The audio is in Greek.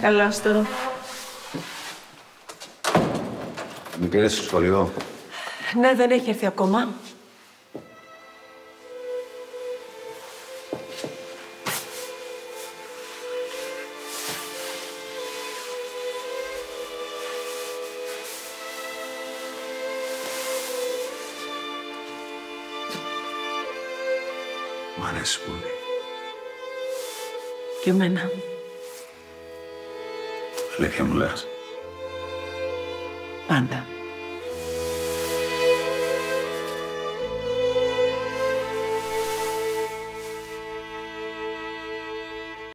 Καλώς το. Με πήρες στο σχολείο; Ναι, δεν έχει έρθει ακόμα. Μ' αρέσει πολύ. Και εμένα. Dejémoslas. Anda.